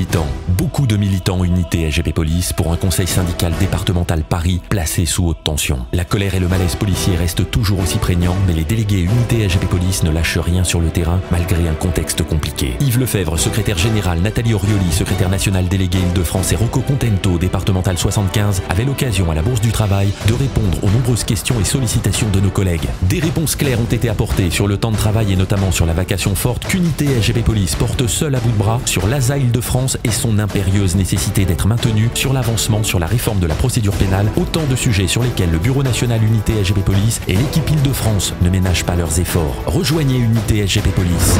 militants, beaucoup de militants unités SGP Police pour un conseil syndical départemental Paris placé sous haute tension. La colère et le malaise policier restent toujours aussi prégnants, mais les délégués unités SGP Police ne lâchent rien sur le terrain malgré un contexte compliqué. Yves Lefebvre, secrétaire général, Nathalie Orioli, secrétaire national délégué Île-de-France et Rocco Contento, départemental 75, avaient l'occasion à la Bourse du Travail de répondre aux nombreuses questions et sollicitations de nos collègues. Des réponses claires ont été apportées sur le temps de travail et notamment sur la vacation forte qu'Unité SGP Police porte seule à bout de bras, sur l'ASA Île-de-France et son impérieuse nécessité d'être maintenue, sur l'avancement sur la réforme de la procédure pénale, autant de sujets sur lesquels le Bureau national Unité SGP Police et l'équipe Île-de-France ne ménagent pas leurs efforts. Rejoignez Unité SGP Police.